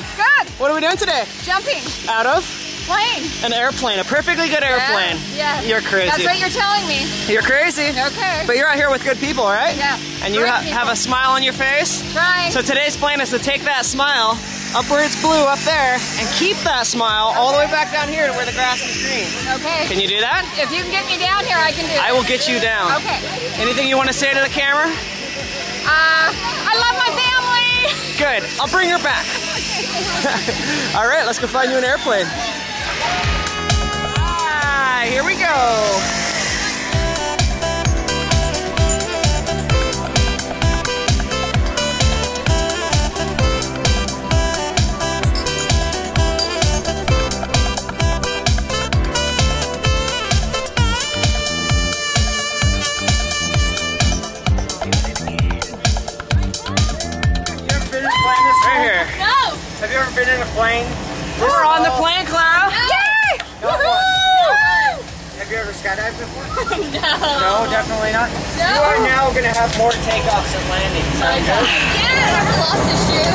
doing? Good. What are we doing today? Jumping. Out of Plane. an airplane, a perfectly good airplane. Yeah. yes. You're crazy. That's what you're telling me. You're crazy. Okay. But you're out here with good people, right? Yeah. And you ha- people. have a smile on your face. Trying. So today's plan is to take that smile up where it's blue up there and keep that smile all the way back down here to where the grass is green. okay. Can you do that? if you can get me down here, I can do it. I will get you down. Okay. Anything you want to say to the camera? Uh, I love my family. Good. I'll bring her back. All right, let's go find you an airplane. Ah, here we go. No. No, definitely not. No. You are now going to have more takeoffs and landings. My God. Yeah, never lost a shoe.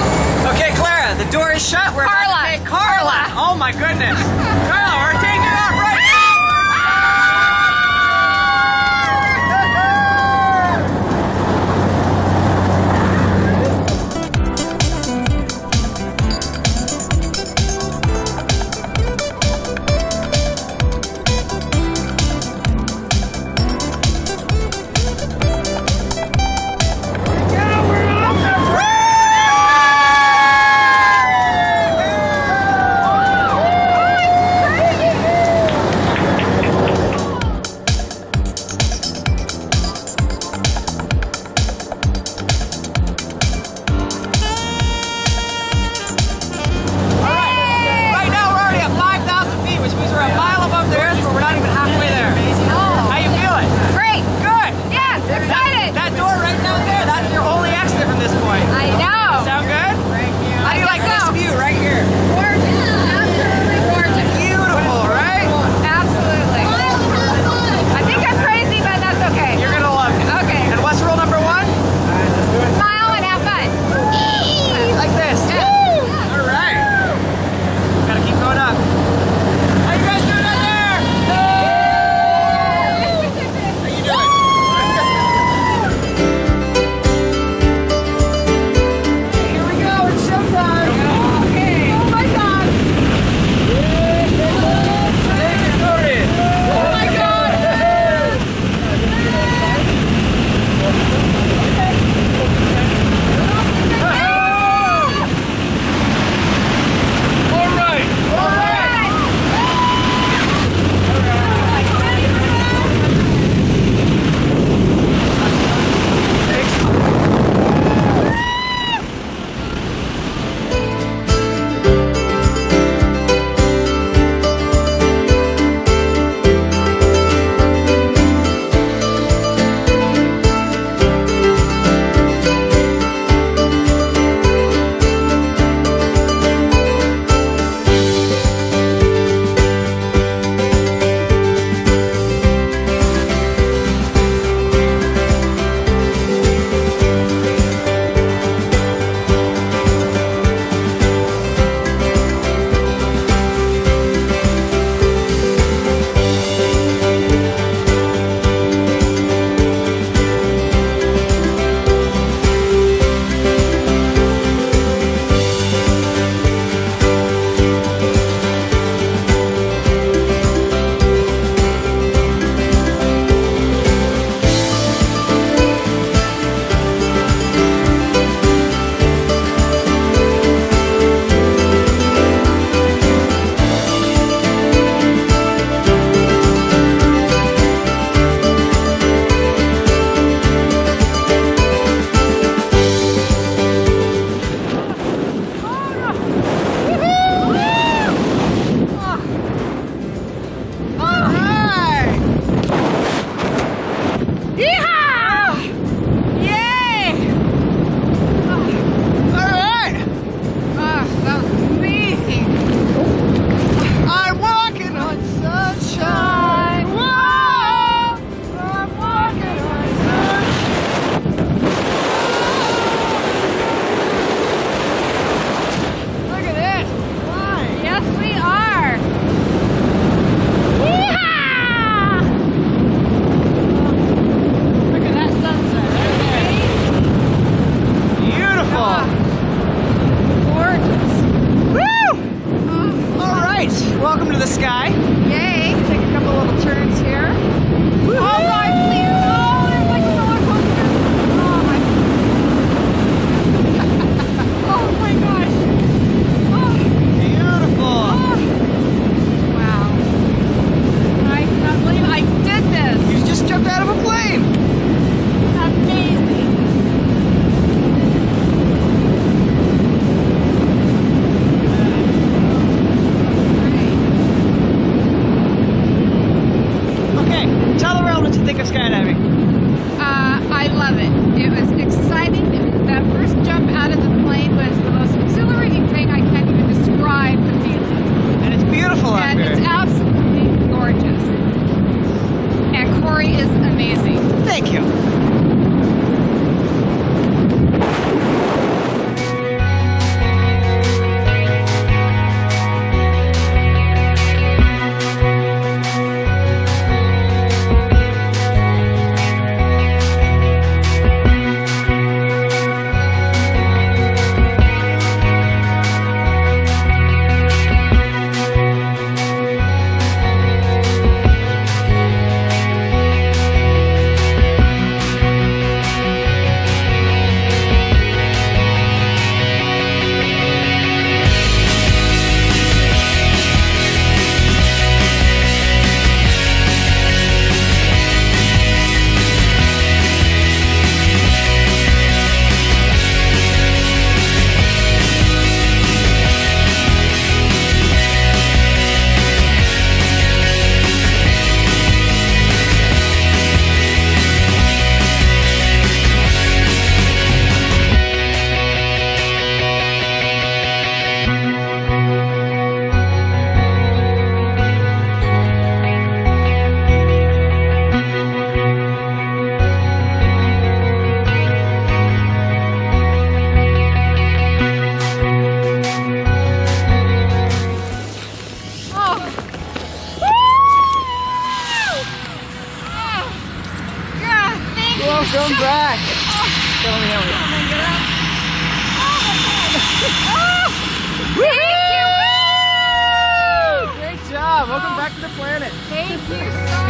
Okay, Clara, the door is shut. We're Carla. about to take Carla. Oh my goodness. Carla, of skydiving? Uh, I love it. It was exciting. That first jump out of the plane was the most exhilarating thing. I can't even describe the feeling. And it's beautiful out And here. it's absolutely gorgeous. And Kory is amazing. Thank you. Back. Oh, Tell me how we I'm gonna get up. Oh, thank you. Great job. Welcome back to the planet. Thank you so much.